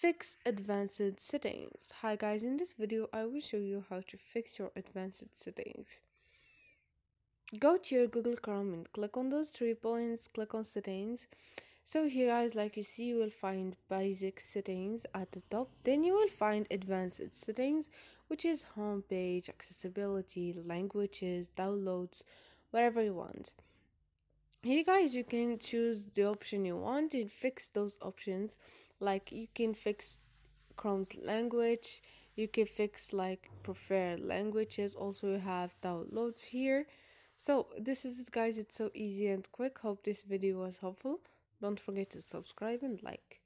fix advanced settings. Hi guys. In this video i will show you how to fix your advanced settings. Go to your google chrome and click on those three points. Click on settings. So here guys like you see you will find basic settings at the top. Then you will find advanced settings which is home page accessibility languages downloads whatever you want here guys you can choose the option you want and fix those options. Like you can fix chrome's language. You can fix like preferred languages. Also you have downloads here. So this is it guys. It's so easy and quick. Hope this video was helpful. Don't forget to subscribe and like